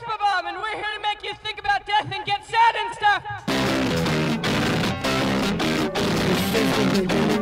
Expa Bomb, and we're here to make you think about death and get sad and stuff.